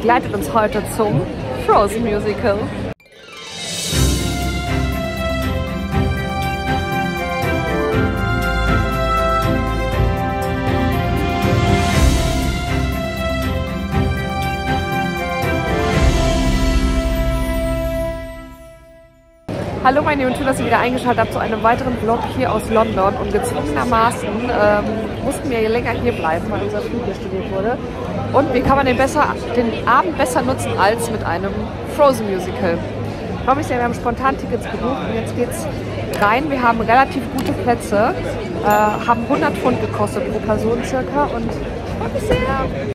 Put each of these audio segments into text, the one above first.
begleitet uns heute zum Frozen Musical. Hallo meine Lieben, schön, dass ihr wieder eingeschaltet habt zu einem weiteren Vlog hier aus London und gezwungenermaßen ähm, mussten wir länger hier bleiben, weil unser Flug hier studiert wurde. Und wie kann man den, besser, den Abend besser nutzen als mit einem Frozen Musical? Ich freue mich sehr, wir haben spontan Tickets gebucht und jetzt geht's rein. Wir haben relativ gute Plätze, äh, haben 100 Pfund gekostet pro Person circa und ich freue mich sehr.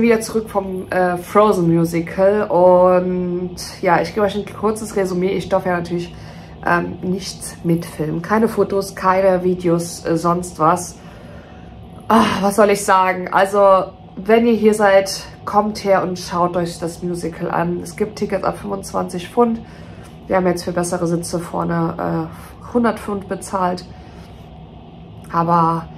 Wieder zurück vom äh, Frozen Musical und ja, ich gebe euch ein kurzes Resümee. Ich darf ja natürlich ähm, nichts mitfilmen. Keine Fotos, keine Videos, äh, sonst was. Ach, was soll ich sagen? Also, wenn ihr hier seid, kommt her und schaut euch das Musical an. Es gibt Tickets ab 25 Pfund. Wir haben jetzt für bessere Sitze vorne äh, 100 Pfund bezahlt. Aber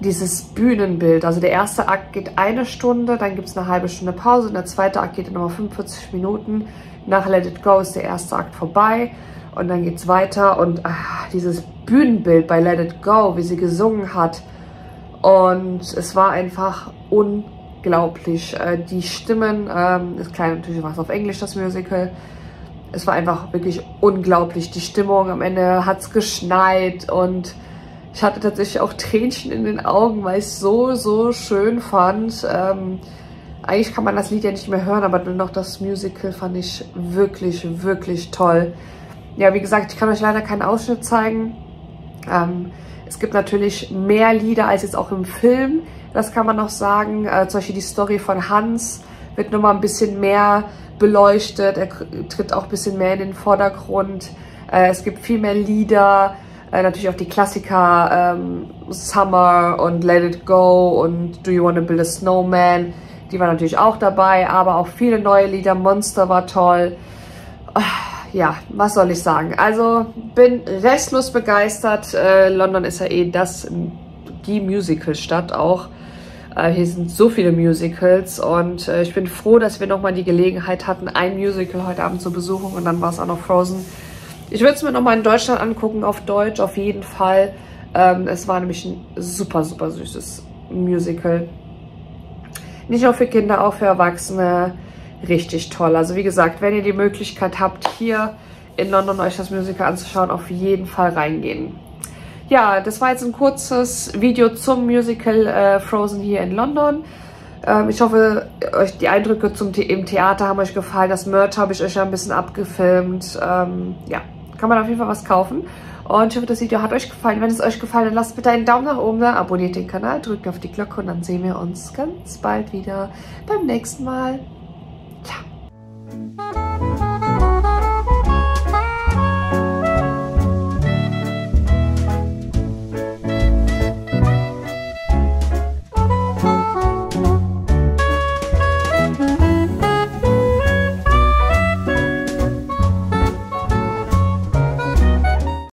dieses Bühnenbild, also der erste Akt geht eine Stunde, dann gibt es eine halbe Stunde Pause und der zweite Akt geht dann nochmal 45 Minuten. Nach Let It Go ist der erste Akt vorbei und dann geht es weiter und ach, dieses Bühnenbild bei Let It Go, wie sie gesungen hat und es war einfach unglaublich. Äh, die Stimmen, ähm, ist klar, natürlich war es auf Englisch das Musical, es war einfach wirklich unglaublich. Die Stimmung, am Ende hat es geschneit und ich hatte tatsächlich auch Tränchen in den Augen, weil ich es so, so schön fand. Ähm, eigentlich kann man das Lied ja nicht mehr hören, aber nur noch das Musical fand ich wirklich, wirklich toll. Ja, wie gesagt, ich kann euch leider keinen Ausschnitt zeigen. Ähm, es gibt natürlich mehr Lieder als jetzt auch im Film. Das kann man noch sagen. Äh, zum Beispiel die Story von Hans wird nochmal ein bisschen mehr beleuchtet. Er tritt auch ein bisschen mehr in den Vordergrund. Äh, es gibt viel mehr Lieder. Äh, natürlich auch die Klassiker ähm, Summer und Let It Go und Do You Wanna Build a Snowman. Die waren natürlich auch dabei, aber auch viele neue Lieder. Monster war toll. Ah, ja, was soll ich sagen? Also bin restlos begeistert. Äh, London ist ja eh das, die Musical-Stadt auch. Äh, hier sind so viele Musicals und äh, ich bin froh, dass wir nochmal die Gelegenheit hatten, ein Musical heute Abend zu besuchen und dann war es auch noch Frozen. Ich würde es mir nochmal in Deutschland angucken, auf Deutsch auf jeden Fall. Ähm, es war nämlich ein super, super süßes Musical. Nicht nur für Kinder, auch für Erwachsene. Richtig toll. Also wie gesagt, wenn ihr die Möglichkeit habt, hier in London euch das Musical anzuschauen, auf jeden Fall reingehen. Ja, das war jetzt ein kurzes Video zum Musical äh, Frozen hier in London. Ähm, ich hoffe, euch die Eindrücke zum The im Theater haben euch gefallen. Das Merch habe ich euch ja ein bisschen abgefilmt. Ähm, ja, kann man auf jeden Fall was kaufen. Und ich hoffe, das Video hat euch gefallen. Wenn es euch gefallen hat, lasst bitte einen Daumen nach oben da, abonniert den Kanal, drückt auf die Glocke und dann sehen wir uns ganz bald wieder beim nächsten Mal. Ciao.